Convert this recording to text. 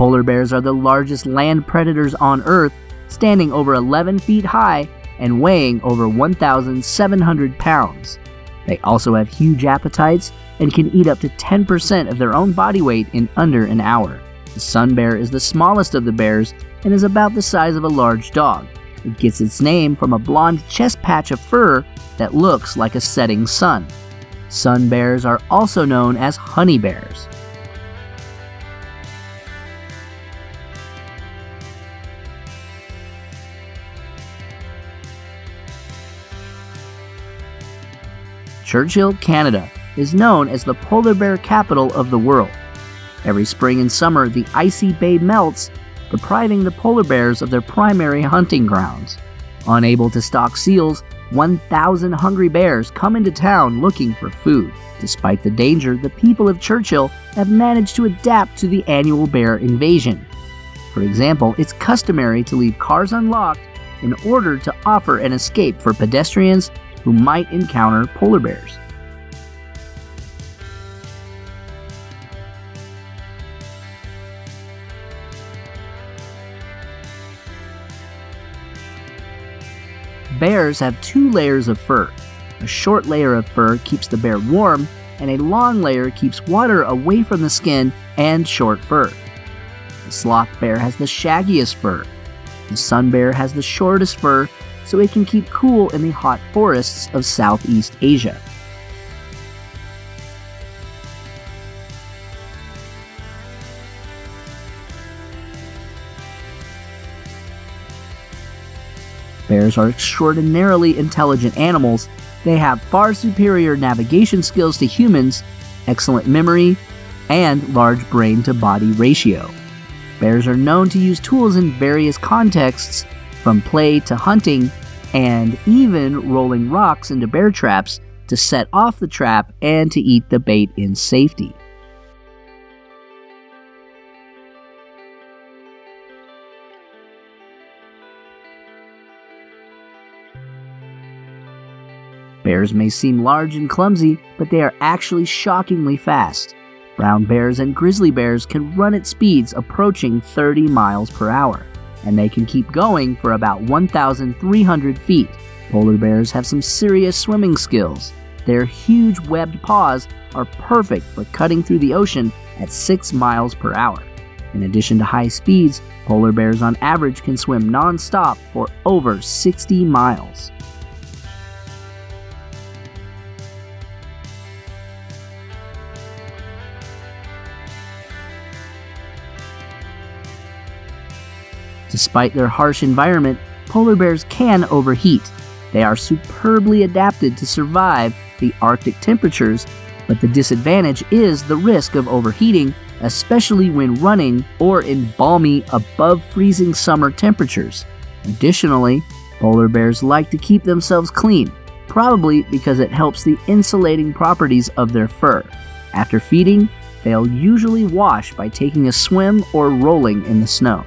Polar bears are the largest land predators on Earth, standing over 11 feet high and weighing over 1,700 pounds. They also have huge appetites and can eat up to 10% of their own body weight in under an hour. The sun bear is the smallest of the bears and is about the size of a large dog. It gets its name from a blonde chest patch of fur that looks like a setting sun. Sun bears are also known as honey bears. Churchill, Canada is known as the polar bear capital of the world. Every spring and summer, the icy bay melts, depriving the polar bears of their primary hunting grounds. Unable to stock seals, 1,000 hungry bears come into town looking for food. Despite the danger, the people of Churchill have managed to adapt to the annual bear invasion. For example, it's customary to leave cars unlocked in order to offer an escape for pedestrians who might encounter polar bears. Bears have two layers of fur. A short layer of fur keeps the bear warm, and a long layer keeps water away from the skin and short fur. The sloth bear has the shaggiest fur. The sun bear has the shortest fur, so it can keep cool in the hot forests of Southeast Asia. Bears are extraordinarily intelligent animals. They have far superior navigation skills to humans, excellent memory, and large brain to body ratio. Bears are known to use tools in various contexts, from play to hunting, and even rolling rocks into bear traps to set off the trap and to eat the bait in safety. Bears may seem large and clumsy, but they are actually shockingly fast. Brown bears and grizzly bears can run at speeds approaching 30 miles per hour, and they can keep going for about 1,300 feet. Polar bears have some serious swimming skills. Their huge webbed paws are perfect for cutting through the ocean at 6 miles per hour. In addition to high speeds, polar bears on average can swim non-stop for over 60 miles. Despite their harsh environment, polar bears can overheat. They are superbly adapted to survive the Arctic temperatures, but the disadvantage is the risk of overheating, especially when running or in balmy, above freezing summer temperatures. Additionally, polar bears like to keep themselves clean, probably because it helps the insulating properties of their fur. After feeding, they'll usually wash by taking a swim or rolling in the snow.